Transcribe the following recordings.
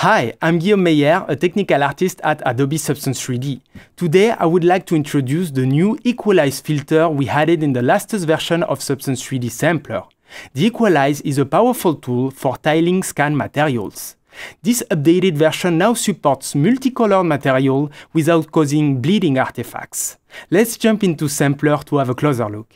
Hi, I'm Guillaume Meyer, a technical artist at Adobe Substance 3D. Today, I would like to introduce the new Equalize filter we added in the latest version of Substance 3D Sampler. The Equalize is a powerful tool for tiling scan materials. This updated version now supports multicolored material without causing bleeding artifacts. Let's jump into Sampler to have a closer look.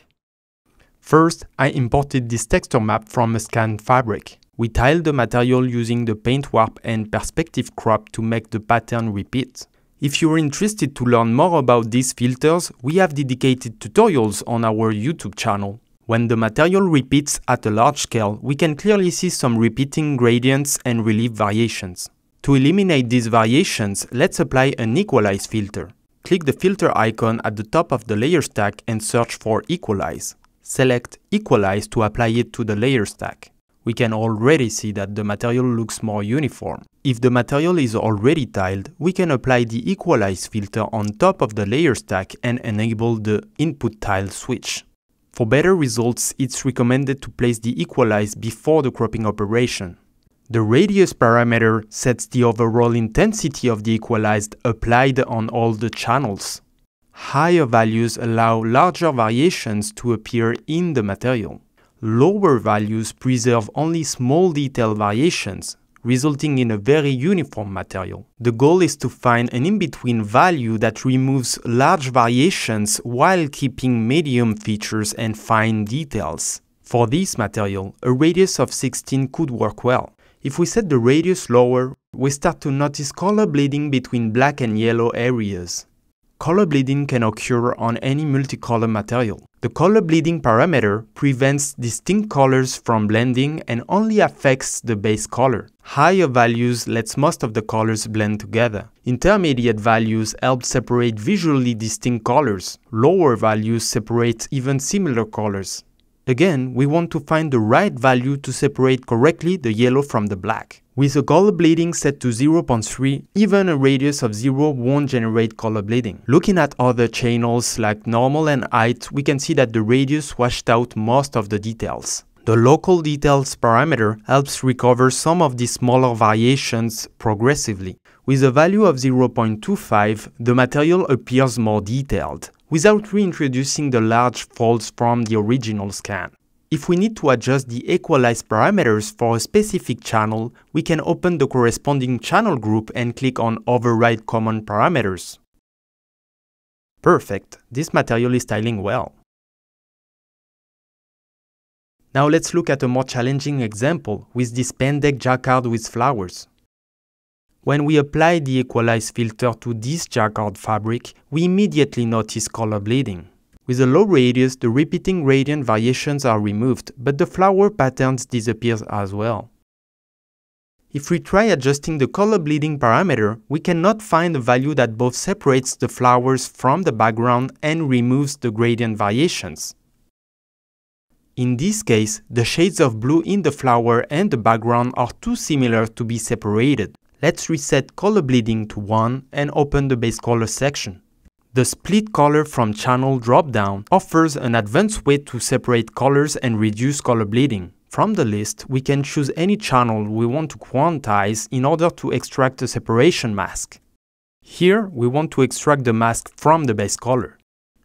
First, I imported this texture map from a scan fabric. We tiled the material using the paint warp and perspective crop to make the pattern repeat. If you're interested to learn more about these filters, we have dedicated tutorials on our YouTube channel. When the material repeats at a large scale, we can clearly see some repeating gradients and relief variations. To eliminate these variations, let's apply an equalize filter. Click the filter icon at the top of the layer stack and search for equalize. Select equalize to apply it to the layer stack we can already see that the material looks more uniform. If the material is already tiled, we can apply the equalize filter on top of the layer stack and enable the input tile switch. For better results, it's recommended to place the equalize before the cropping operation. The radius parameter sets the overall intensity of the equalized applied on all the channels. Higher values allow larger variations to appear in the material. Lower values preserve only small detail variations, resulting in a very uniform material. The goal is to find an in-between value that removes large variations while keeping medium features and fine details. For this material, a radius of 16 could work well. If we set the radius lower, we start to notice color bleeding between black and yellow areas. Color bleeding can occur on any multicolor material. The color bleeding parameter prevents distinct colors from blending and only affects the base color. Higher values lets most of the colors blend together. Intermediate values help separate visually distinct colors. Lower values separate even similar colors. Again, we want to find the right value to separate correctly the yellow from the black. With a color bleeding set to 0.3, even a radius of 0 won't generate color bleeding. Looking at other channels like normal and height, we can see that the radius washed out most of the details. The local details parameter helps recover some of these smaller variations progressively. With a value of 0.25, the material appears more detailed, without reintroducing the large folds from the original scan. If we need to adjust the equalize parameters for a specific channel, we can open the corresponding channel group and click on Override Common Parameters. Perfect, this material is tiling well. Now let's look at a more challenging example with this pen deck jacquard with flowers. When we apply the equalize filter to this jacquard fabric, we immediately notice color bleeding. With a low radius, the repeating gradient variations are removed, but the flower patterns disappear as well. If we try adjusting the color bleeding parameter, we cannot find a value that both separates the flowers from the background and removes the gradient variations. In this case, the shades of blue in the flower and the background are too similar to be separated. Let's reset color bleeding to 1 and open the base color section. The split color from channel dropdown offers an advanced way to separate colors and reduce color bleeding. From the list, we can choose any channel we want to quantize in order to extract a separation mask. Here, we want to extract the mask from the base color.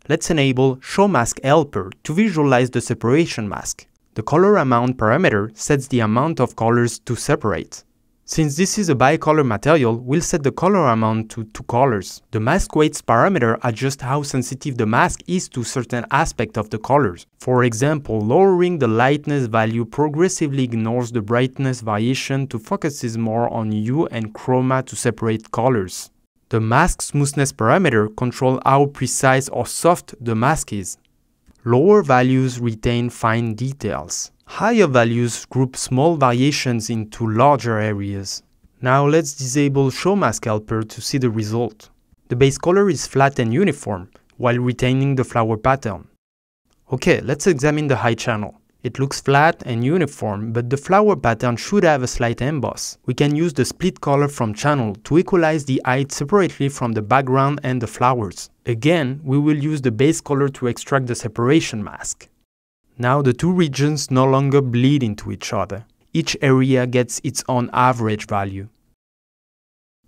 Let's enable Show Mask Helper to visualize the separation mask. The color amount parameter sets the amount of colors to separate. Since this is a bicolor material, we'll set the color amount to 2 colors. The mask weights parameter adjusts how sensitive the mask is to certain aspect of the colors. For example, lowering the lightness value progressively ignores the brightness variation to focuses more on hue and chroma to separate colors. The mask smoothness parameter controls how precise or soft the mask is. Lower values retain fine details. Higher values group small variations into larger areas. Now let's disable Show Mask Helper to see the result. The base color is flat and uniform, while retaining the flower pattern. Okay, let's examine the height channel. It looks flat and uniform, but the flower pattern should have a slight emboss. We can use the split color from channel to equalize the height separately from the background and the flowers. Again, we will use the base color to extract the separation mask. Now the two regions no longer bleed into each other. Each area gets its own average value.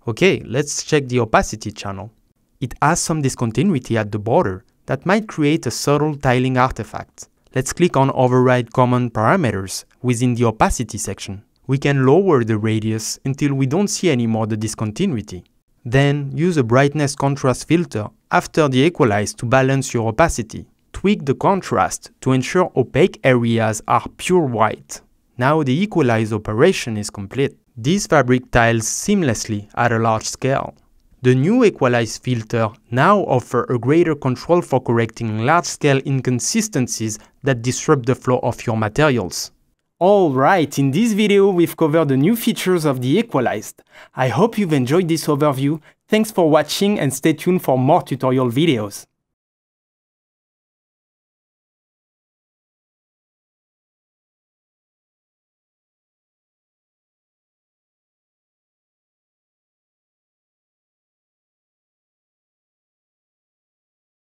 Okay, let's check the opacity channel. It has some discontinuity at the border that might create a subtle tiling artifact. Let's click on Override Common Parameters within the opacity section. We can lower the radius until we don't see anymore the discontinuity. Then use a brightness contrast filter after the equalize to balance your opacity. Tweak the contrast to ensure opaque areas are pure white. Now the equalize operation is complete. These fabric tiles seamlessly at a large scale. The new Equalize filter now offer a greater control for correcting large-scale inconsistencies that disrupt the flow of your materials. Alright, in this video we've covered the new features of the Equalized. I hope you've enjoyed this overview, thanks for watching and stay tuned for more tutorial videos.